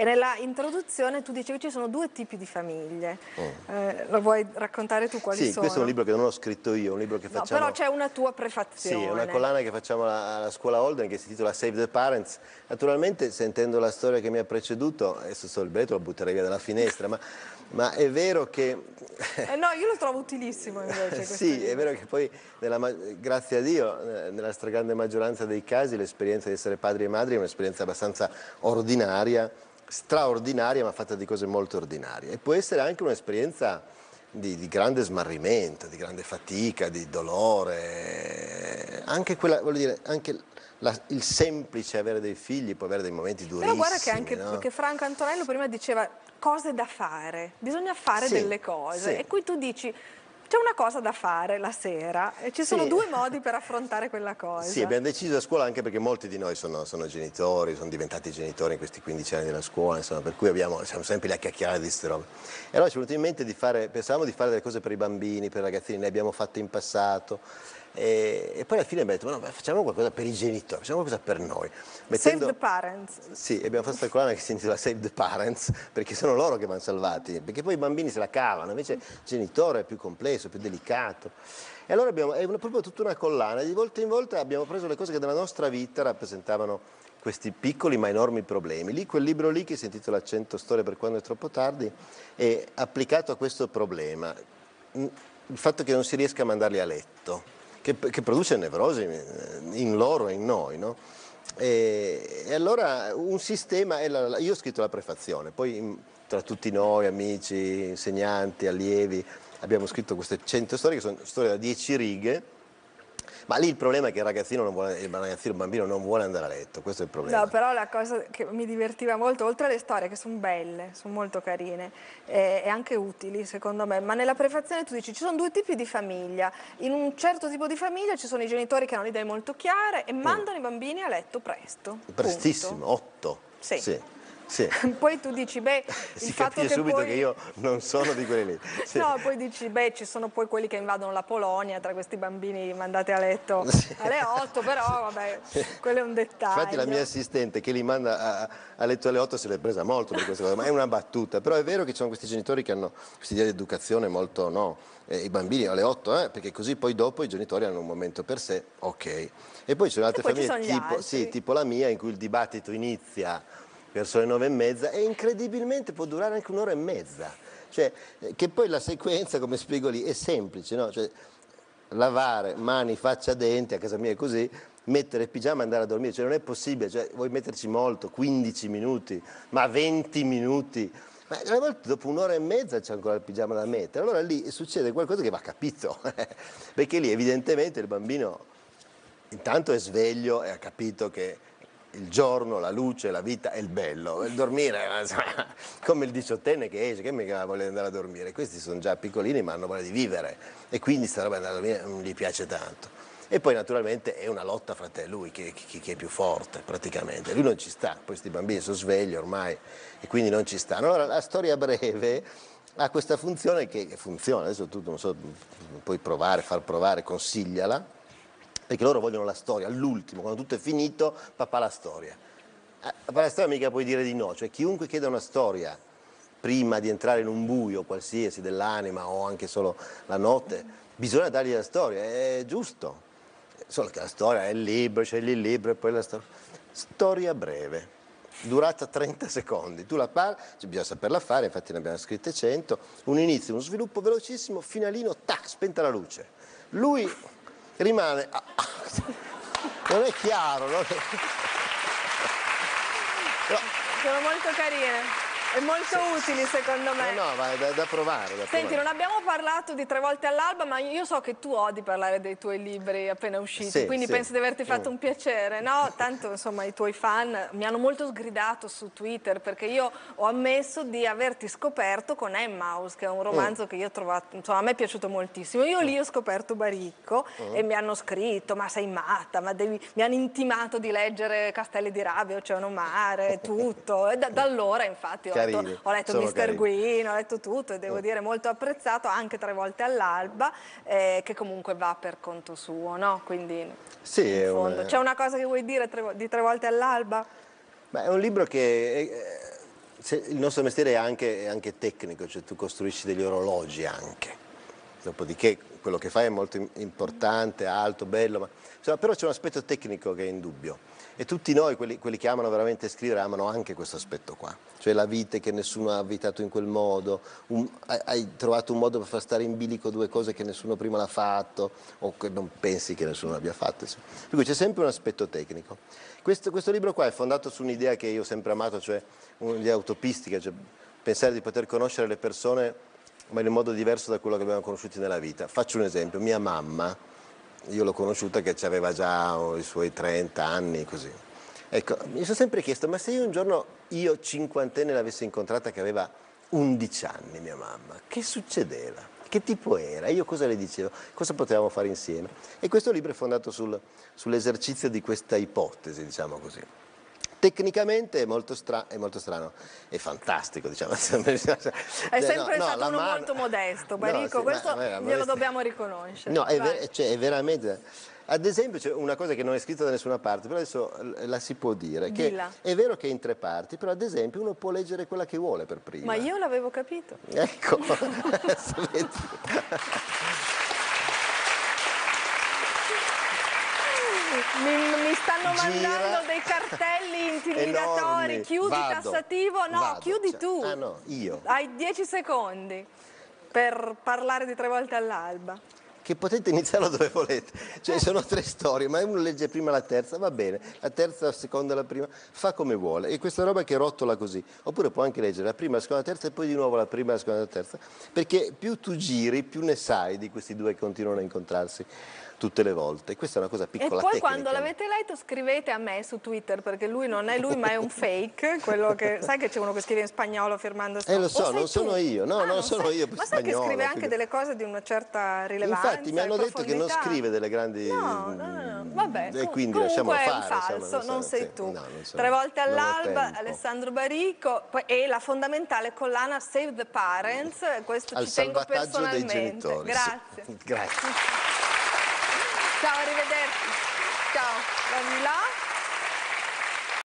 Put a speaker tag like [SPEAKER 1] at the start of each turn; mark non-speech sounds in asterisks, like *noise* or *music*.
[SPEAKER 1] E nella introduzione tu dicevi ci sono due tipi di famiglie. Mm. Eh, lo vuoi raccontare tu quali
[SPEAKER 2] sì,
[SPEAKER 1] sono?
[SPEAKER 2] Sì, questo è un libro che non ho scritto io, un libro che facciamo...
[SPEAKER 1] No, però c'è una tua prefazione.
[SPEAKER 2] Sì, è una collana che facciamo alla, scuola Holden che si intitola Save the Parents. Naturalmente, sentendo la storia che mi ha preceduto, adesso so il biglietto lo butterei via dalla finestra, ma, *laughs* ma è vero che...
[SPEAKER 1] Eh no, io lo trovo utilissimo invece. *laughs*
[SPEAKER 2] sì, libro. è vero che poi, nella, grazie a Dio, eh, nella stragrande maggioranza dei casi l'esperienza di essere padri e madri è un'esperienza abbastanza ordinaria, straordinaria ma fatta di cose molto ordinarie. E può essere anche un'esperienza di, di, grande smarrimento, di grande fatica, di dolore, anche, quella, dire, anche la, il semplice avere dei figli può avere dei momenti durissimi.
[SPEAKER 1] Però guarda che anche
[SPEAKER 2] no?
[SPEAKER 1] che Franco Antonello prima diceva cose da fare, bisogna fare sì, delle cose sì. e qui tu dici c'è una cosa da fare la sera e ci sono sì. due modi per affrontare quella cosa.
[SPEAKER 2] Sì, abbiamo deciso a scuola anche perché molti di noi sono, sono genitori, sono diventati genitori in questi 15 anni della scuola, insomma, per cui abbiamo, siamo sempre lì a chiacchierare di queste robe. E allora ci è venuto in mente di fare, pensavamo di fare delle cose per i bambini, per i ragazzini, ne abbiamo fatte in passato e, e, poi alla fine abbiamo detto, ma no, facciamo qualcosa per i genitori, facciamo qualcosa per noi.
[SPEAKER 1] Mettendo... Save the parents.
[SPEAKER 2] Sì, abbiamo fatto questa collana che si intitola Save the Parents, perché sono loro che vanno salvati, perché poi i bambini se la cavano, invece il genitore è più complesso, più delicato. E allora abbiamo, è proprio tutta una collana, di volta in volta abbiamo preso le cose che nella nostra vita rappresentavano questi piccoli ma enormi problemi. Lì, quel libro lì che si intitola 100 storie per quando è troppo tardi è applicato a questo problema, il fatto che non si riesca a mandarli a letto che, che produce nevrosi in loro e in noi. No? E, e, allora un sistema, la, io ho scritto la prefazione, poi tra tutti noi, amici, insegnanti, allievi, abbiamo scritto queste 100 storie che sono storie da 10 righe, ma lì il problema è che il ragazzino, vuole, il ragazzino, il bambino non vuole andare a letto, questo è il problema.
[SPEAKER 1] No, però la cosa che mi divertiva molto, oltre alle storie che sono belle, sono molto carine eh, e anche utili secondo me, ma nella prefazione tu dici ci sono due tipi di famiglia, in un certo tipo di famiglia ci sono i genitori che hanno le idee molto chiare e mm. mandano mm. i bambini a letto presto.
[SPEAKER 2] Prestissimo,
[SPEAKER 1] punto.
[SPEAKER 2] otto.
[SPEAKER 1] Sì.
[SPEAKER 2] sì. Sì. *laughs*
[SPEAKER 1] Poi tu dici, beh, *laughs*
[SPEAKER 2] si
[SPEAKER 1] il
[SPEAKER 2] fatto
[SPEAKER 1] che
[SPEAKER 2] subito
[SPEAKER 1] poi...
[SPEAKER 2] che io non sono di quelli lì. *laughs*
[SPEAKER 1] Sì. No, poi dici, beh, ci sono poi quelli che invadono la Polonia tra questi bambini mandati a letto sì. alle 8, però vabbè, quello è un dettaglio.
[SPEAKER 2] Infatti la mia assistente che li manda a, a letto alle 8 se l'è presa molto per questa cosa, ma è una battuta. Però è vero che ci sono questi genitori che hanno questa idea di educazione molto, no, eh, i bambini alle 8, eh, perché così poi dopo i genitori hanno un momento per sé, ok. E poi ci sono altre famiglie tipo, sì, tipo la mia in cui il dibattito inizia verso le nove e mezza e incredibilmente può durare anche un'ora e mezza. Cioè, che poi la sequenza, come spiego lì, è semplice, no? Cioè, lavare mani, faccia, denti, a casa mia è così, mettere il pigiama e andare a dormire, cioè non è possibile, cioè, vuoi metterci molto, 15 minuti, ma 20 minuti, ma a volte dopo un'ora e mezza c'è ancora il pigiama da mettere, allora lì succede qualcosa che va capito, *laughs* perché lì evidentemente il bambino intanto è sveglio e ha capito che il giorno, la luce, la vita è il bello, il dormire, *laughs* come il diciottenne che esce, che mica vuole andare a dormire, questi sono già piccolini ma hanno voglia di vivere e quindi sta roba andare a dormire non gli piace tanto. E poi naturalmente è una lotta fra te e lui che, che, che, è più forte praticamente, lui non ci sta, poi questi bambini sono svegli ormai e quindi non ci stanno. Allora la storia breve ha questa funzione che funziona, adesso tu non so, puoi provare, far provare, consigliala perché loro vogliono la storia, all'ultimo, quando tutto è finito, papà la storia. Eh, papà la storia mica puoi dire di no, cioè chiunque chieda una storia prima di entrare in un buio qualsiasi dell'anima o anche solo la notte, bisogna dargli la storia, è giusto. Solo che la storia è il libro, scegli il libro e poi la storia. Storia breve, durata 30 secondi, tu la parli, bisogna saperla fare, infatti ne abbiamo scritte 100, un inizio, uno sviluppo velocissimo, finalino, tac, spenta la luce. Lui rimane... *laughs* Non è chiaro, non è...
[SPEAKER 1] Sono molto carine. È molto sì. utili secondo me.
[SPEAKER 2] No, no, ma è da, da provare. Da
[SPEAKER 1] Senti,
[SPEAKER 2] provare.
[SPEAKER 1] non abbiamo parlato di tre volte all'alba, ma io so che tu odi parlare dei tuoi libri appena usciti, sì, quindi sì. penso di averti fatto mm. un piacere, no? *laughs* Tanto, insomma, i tuoi fan mi hanno molto sgridato su Twitter, perché io ho ammesso di averti scoperto con Emmaus, che è un romanzo mm. che io ho trovato, insomma, a me è piaciuto moltissimo. Io lì ho scoperto Baricco mm. e mi hanno scritto, ma sei matta, ma devi... mi hanno intimato di leggere Castelli di Rabbia, Oceano Mare, tutto. E da, da allora, infatti, ho carini, ho letto Mister Guino, ho letto tutto e devo mm. dire molto apprezzato, anche tre volte all'alba, eh, che comunque va per conto suo, no? Quindi
[SPEAKER 2] sì, in
[SPEAKER 1] fondo. C'è una cosa che vuoi dire tre, di tre volte all'alba?
[SPEAKER 2] Beh, è un libro che... È il nostro mestiere è anche, è anche, tecnico, cioè tu costruisci degli orologi anche. Dopodiché quello che fai è molto importante, alto, bello, ma, insomma, però c'è un aspetto tecnico che è indubbio. E tutti noi, quelli, quelli, che amano veramente scrivere, amano anche questo aspetto qua. Cioè la vite che nessuno ha abitato in quel modo, un, hai trovato un modo per far stare in bilico due cose che nessuno prima l'ha fatto, o che non pensi che nessuno l'abbia fatto. Insomma. Per cui c'è sempre un aspetto tecnico. Questo, questo, libro qua è fondato su un'idea che io ho sempre amato, cioè un'idea utopistica, cioè pensare di poter conoscere le persone ma in un modo diverso da quello che abbiamo conosciuti nella vita. Faccio un esempio, mia mamma, io l'ho conosciuta che aveva già i suoi 30 anni, così. Ecco, mi sono sempre chiesto, ma se io un giorno, io cinquantenne, l'avessi incontrata che aveva 11 anni, mia mamma, che succedeva? Che tipo era? Io cosa le dicevo? Cosa potevamo fare insieme? E questo libro è fondato sul, sull'esercizio di questa ipotesi, diciamo così tecnicamente è molto, è molto, strano, è fantastico diciamo. *laughs*
[SPEAKER 1] È sempre no, no, stato uno mano... molto modesto, Barico, sì, questo ma, glielo dobbiamo riconoscere.
[SPEAKER 2] No, è, ver cioè, è, veramente... Ad esempio c'è una cosa che non è scritta da nessuna parte, però adesso la si può dire, è vero che è in tre parti, però ad esempio uno può leggere quella che vuole per prima.
[SPEAKER 1] Ma io l'avevo capito.
[SPEAKER 2] Ecco, *laughs*
[SPEAKER 1] Mi, mi, stanno mandando dei cartelli *laughs* intimidatori, enormi. chiudi vado, tassativo, no, vado. chiudi tu.
[SPEAKER 2] Ah no, io.
[SPEAKER 1] Hai dieci secondi per parlare di tre volte all'alba.
[SPEAKER 2] Che potete iniziarlo dove volete, cioè sono tre storie, ma uno legge prima la terza, va bene, la terza, la seconda, la prima, fa come vuole. E questa roba che rotola così, oppure può anche leggere la prima, la seconda, la terza e poi di nuovo la prima, la seconda, la terza, perché più tu giri, più ne sai di questi due che continuano a incontrarsi tutte le volte. Questa è una cosa piccola.
[SPEAKER 1] E poi
[SPEAKER 2] tecnica.
[SPEAKER 1] quando l'avete letto scrivete a me su Twitter, perché lui non è lui ma è un *laughs* fake, quello che, sai che c'è uno che scrive in spagnolo firmando
[SPEAKER 2] Eh lo so, non sono io, no, ah, non, sono sei... io
[SPEAKER 1] Ma
[SPEAKER 2] sai
[SPEAKER 1] che scrive anche delle cose di una certa rilevanza
[SPEAKER 2] Infatti mi hanno detto che non scrive delle grandi...
[SPEAKER 1] No, no, no, vabbè,
[SPEAKER 2] e quindi lasciamo
[SPEAKER 1] fare.
[SPEAKER 2] è un
[SPEAKER 1] falso,
[SPEAKER 2] insomma,
[SPEAKER 1] non,
[SPEAKER 2] so,
[SPEAKER 1] sei tu.
[SPEAKER 2] No,
[SPEAKER 1] Tre volte all'alba, Alessandro Barico, e la fondamentale collana Save the Parents, questo
[SPEAKER 2] Al
[SPEAKER 1] ci tengo personalmente.
[SPEAKER 2] Dei genitori,
[SPEAKER 1] Grazie.
[SPEAKER 2] Sì. Grazie. *laughs*
[SPEAKER 1] Ciao, arrivederci. Ciao, dammi là.